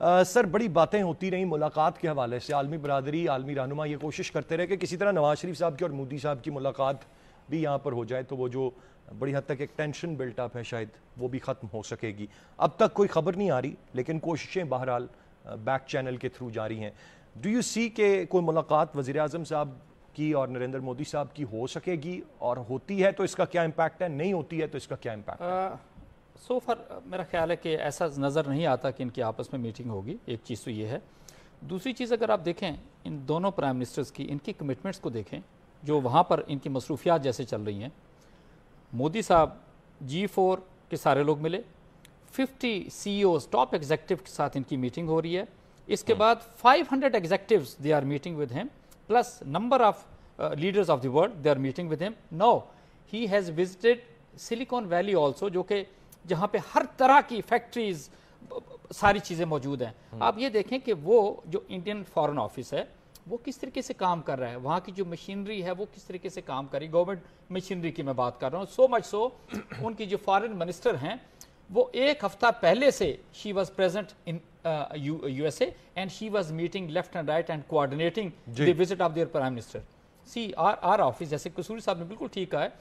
आ, sir बड़ी बातें होती रही मुलाकात के हवाले से। आलमी बरदरी आलमी रहनुमा ये कोशिश करते रहे कि किसी तरह नवाज़ शरीफ साहब की और मोदी साहब की मुलाकात भी यहाँ पर हो जाए तो वो जो बड़ी हद तक एक टेंशन बिल्टअप है शायद वो भी ख़त्म हो सकेगी। अब तक कोई खबर नहीं आ रही लेकिन कोशिशें बहरहाल बैक चैनल के थ्रू जारी हैं। डू यू सी के कोई मुलाकात वजी अजम साहब की और नरेंद्र मोदी साहब की हो सकेगी और होती है तो इसका क्या इम्पैक्ट है? नहीं होती है तो इसका क्या इम्पैक्ट है? सो फर मेरा ख्याल है कि ऐसा नज़र नहीं आता कि इनकी आपस में मीटिंग होगी। एक चीज़ तो ये है। दूसरी चीज़ अगर आप देखें इन दोनों प्राइम मिनिस्टर्स की इनकी कमिटमेंट्स को देखें जो वहाँ पर इनकी मसरूफियात जैसे चल रही हैं मोदी साहब जी फोर के सारे लोग मिले 50 सीईओज टॉप एग्जेक्टिव के साथ इनकी मीटिंग हो रही है। इसके हाँ। बाद 500 executive they are meeting with him plus number of leaders of the world they are meeting with him. No he has visited silicon valley also जो कि जहाँ पे हर तरह की फैक्ट्रीज सारी चीज़ें मौजूद हैं। हम्म। आप ये देखें कि वो जो इंडियन फॉरेन ऑफ़िस है वो किस तरीके से काम कर रहा है? वहाँ की जो मशीनरी है वो किस तरीके से काम कर रही गवर्नमेंट मशीनरी की मैं बात कर रहा हूँ। सो मच सो उनकी जो फॉरेन मिनिस्टर हैं वो एक हफ़्ता पहले से she was present in USA and she was meeting left and right and coordinating the visit of their prime minister C R R office जैसे कसूरी साहब ने बिल्कुल ठीक कहा है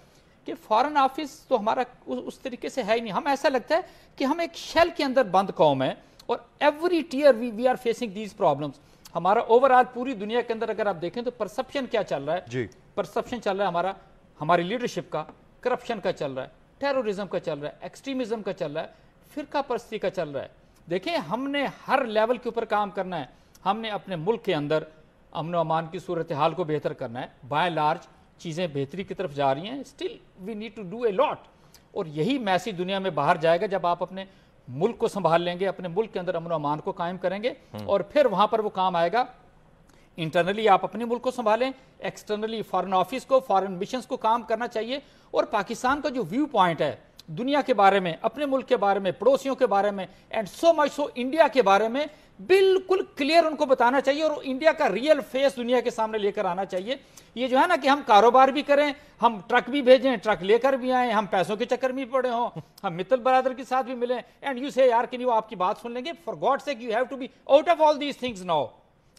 कि फॉरेन ऑफ़िस तो हमारा उस, उस तरीके से है ही नहीं। हम ऐसा लगता है कि हम एक शेल के अंदर बंद कौम है और every year we we are facing these problems हमारा ओवरऑल पूरी दुनिया के अंदर अगर आप देखें तो परसेप्शन क्या चल रहा है? जी। परसेप्शन चल रहा है हमारा हमारी लीडरशिप का करप्शन का चल रहा है टेररिज्म का चल रहा है एक्सट्रीमिज्म का चल रहा है फिरका परस्ती का चल रहा है। देखिए हमने हर लेवल के ऊपर काम करना है। हमने अपने मुल्क के अंदर अमन अमान की सूरत हाल को बेहतर करना है। बाय लार्ज चीज़ें बेहतरी की तरफ़ जा रही हैं still we need to do a lot और यही मैसेज दुनिया में बाहर जाएगा जब आप अपने मुल्क को संभाल लेंगे अपने मुल्क के अंदर अमन अमान को कायम करेंगे हम्म। और फिर वहाँ पर वो काम आएगा इंटरनली आप अपने मुल्क को संभालें एक्सटर्नली फॉरेन ऑफ़िस को फॉरेन मिशन को काम करना चाहिए और पाकिस्तान का जो व्यू पॉइंट है दुनिया के बारे में, अपने मुल्क के बारे में, पड़ोसियों के बारे में and so much so India के बारे में बिल्कुल क्लियर उनको बताना चाहिए और इंडिया का रियल फेस दुनिया के सामने लेकर आना चाहिए। ये जो है ना कि हम कारोबार भी करें, हम ट्रक भी भेजें ट्रक लेकर भी आए, हम पैसों के चक्कर में पड़े हों, हम मित्तल बरादर के साथ भी मिले। एंड यू से यार कि नहीं वो आपकी बात सुन लेंगे? For God sake you have to be out of all these things now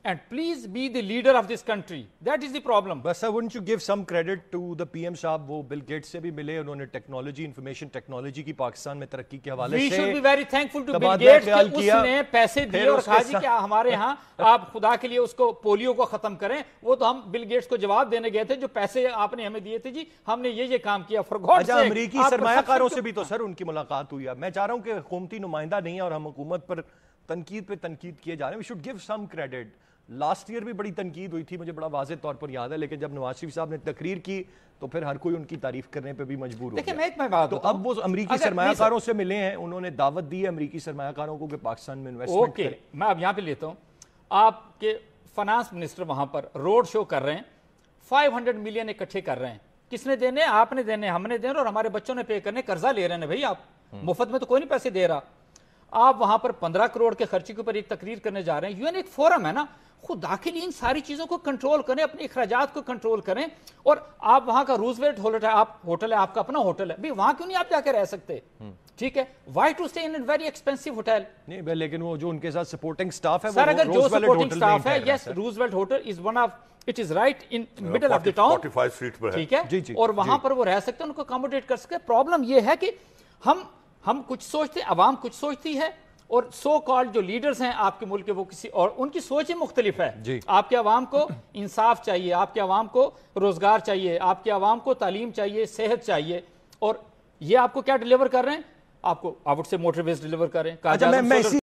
and please be the leader of this country. That is the problem. But sir, wouldn't you give some credit to the PM साहब वो Bill Gates से भी मिले उन्होंने technology information technology की पाकिस्तान में तरक्की के हवाले से should be very thankful to Bill Gates कि उसने पैसे दिए और कहा जी क्या हमारे यहाँ आप खुदा के लिए उसको पोलियो को खत्म करें। वो तो हम बिल गेट्स को जवाब देने गए थे जो पैसे आपने हमें दिए थे जी। हमने ये ये काम किया। फॉर गॉड अच्छा अमरीकी सरमायाकारों से भी तो सर उनकी मुलाकात हुई। है मैं चाह रहा हूँ कि हुकूमती नुमाइंदा नहीं है और हम हुकूमत पर तनकीद पे तनकीद किए जा रहे हैं। We should give some credit last year भी बड़ी तनकीद हुई थी मुझे बड़ा वाजे तौर पर याद है लेकिन जब नवाज़ शरीफ साहब ने तकरीर की तो फिर हर कोई उनकी तारीफ़ करने पर भी मजबूर हो गया। मैं एक बात तो अब वो अमरीकी सरमाकारों से मिले हैं उन्होंने दावत दी है अमरीकी सरमाकारों को कि पाकिस्तान में इन्वेस्टमेंट ओके मैं अब यहाँ पे लेता हूँ। आपके फाइनेंस मिनिस्टर वहाँ पर रोड शो कर रहे हैं 500 मिलियन इकट्ठे कर रहे हैं। किसने देने? आपने देने हमने देने और हमारे बच्चों ने पे करने कर्जा ले रहे हैं भाई आप? हम्म। मुफ़्त में तो कोई नहीं पैसे दे रहा। आप वहाँ पर पंद्रह करोड़ के खर्चे के ऊपर एक तकरीर करने जा रहे हैं। यूएन एक फोरम है ना। खुदा के लिए इन सारी चीज़ों को कंट्रोल करें अपने अखराज को कंट्रोल करें और आप वहाँ का रूजवेल्ट होटल है आप होटल है आपका अपना होटल है। भाई वहाँ क्यों नहीं आप जाके रह सकते? हम्म। ठीक है? Why to stay in very expensive hotel नहीं लेकिन वो जो उनके साथ सपोर्टिंग स्टाफ है सर अगर जो सपोर्टिंग स्टाफ है yes Roosevelt hotel is one of it is right in middle of the town ठीक है? जी, जी, और वहाँ पर वो रह सकते हैं उनको अकोमोडेट कर सकते प्रॉब्लम ये है कि हम हम कुछ सोचते अवाम कुछ सोचती है और सो कॉल्ड जो लीडर्स हैं आपके मुल्क के वो किसी और उनकी सोच ही मुख्तलिफ़ है जी। आपके आवाम को इंसाफ चाहिए आपके आवाम को रोज़गार चाहिए आपके आवाम को तालीम चाहिए सेहत चाहिए और ये आपको क्या डिलीवर कर रहे हैं आपको आउट से मोटरवेज डिलीवर करें अच्छा, मैं, मैं